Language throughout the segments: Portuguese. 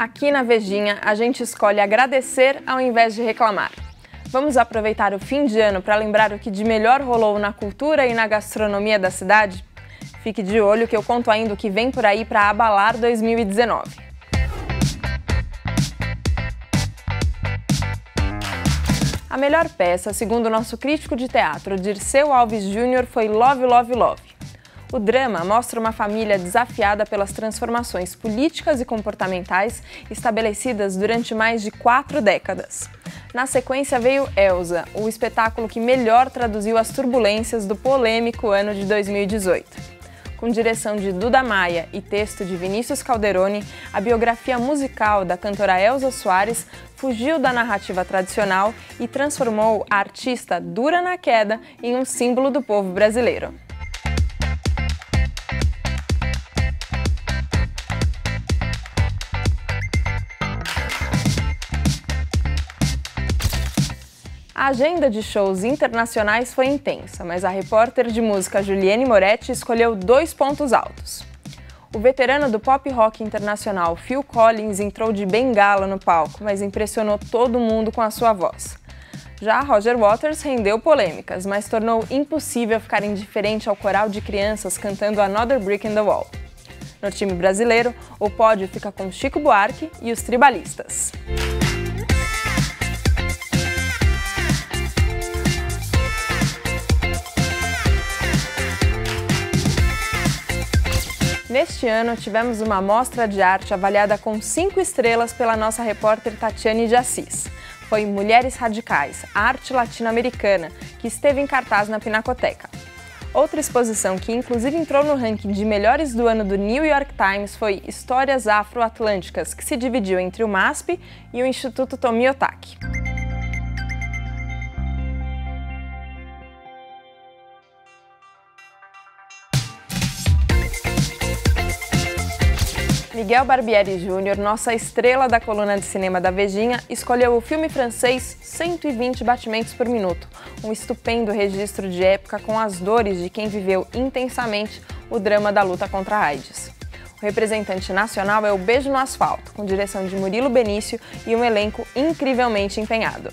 Aqui na Vejinha, a gente escolhe agradecer ao invés de reclamar. Vamos aproveitar o fim de ano para lembrar o que de melhor rolou na cultura e na gastronomia da cidade? Fique de olho que eu conto ainda o que vem por aí para abalar 2019. A melhor peça, segundo o nosso crítico de teatro, Dirceu Alves Júnior, foi Love, Love, Love. O drama mostra uma família desafiada pelas transformações políticas e comportamentais estabelecidas durante mais de quatro décadas. Na sequência veio Elsa, o espetáculo que melhor traduziu as turbulências do polêmico ano de 2018 com direção de Duda Maia e texto de Vinícius Calderoni, a biografia musical da cantora Elza Soares fugiu da narrativa tradicional e transformou a artista dura na queda em um símbolo do povo brasileiro. A agenda de shows internacionais foi intensa, mas a repórter de música Juliane Moretti escolheu dois pontos altos. O veterano do pop rock internacional Phil Collins entrou de bengala no palco, mas impressionou todo mundo com a sua voz. Já Roger Waters rendeu polêmicas, mas tornou impossível ficar indiferente ao coral de crianças cantando Another Brick in the Wall. No time brasileiro, o pódio fica com Chico Buarque e os tribalistas. Neste ano, tivemos uma mostra de arte avaliada com cinco estrelas pela nossa repórter Tatiane de Assis. Foi Mulheres Radicais, Arte Latino-Americana, que esteve em cartaz na Pinacoteca. Outra exposição que inclusive entrou no ranking de melhores do ano do New York Times foi Histórias Afro-Atlânticas, que se dividiu entre o MASP e o Instituto Tomiotaki. Miguel Barbieri Júnior, nossa estrela da coluna de cinema da Vejinha, escolheu o filme francês 120 batimentos por minuto, um estupendo registro de época com as dores de quem viveu intensamente o drama da luta contra a AIDS. O representante nacional é o Beijo no Asfalto, com direção de Murilo Benício e um elenco incrivelmente empenhado.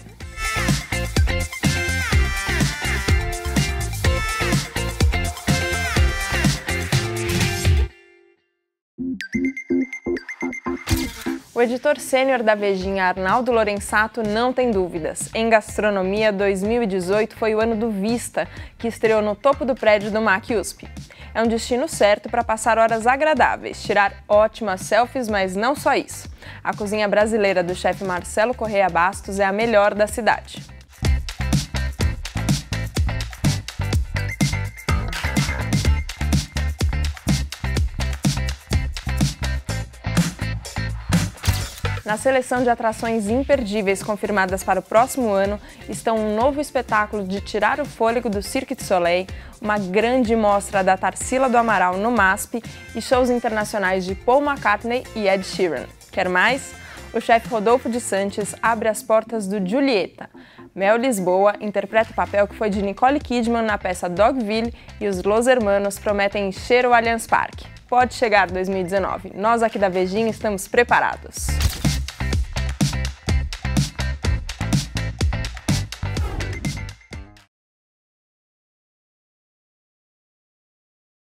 O editor sênior da Vejinha, Arnaldo Lorenzato, não tem dúvidas. Em gastronomia, 2018 foi o ano do Vista, que estreou no topo do prédio do MAC USP. É um destino certo para passar horas agradáveis, tirar ótimas selfies, mas não só isso. A cozinha brasileira do chefe Marcelo Correia Bastos é a melhor da cidade. Na seleção de atrações imperdíveis confirmadas para o próximo ano estão um novo espetáculo de tirar o fôlego do Cirque du Soleil, uma grande mostra da Tarsila do Amaral no MASP e shows internacionais de Paul McCartney e Ed Sheeran. Quer mais? O chefe Rodolfo de Santos abre as portas do Julieta. Mel Lisboa interpreta o papel que foi de Nicole Kidman na peça Dogville e os Los Hermanos prometem encher o Allianz Parque. Pode chegar 2019. Nós aqui da Vejinha estamos preparados.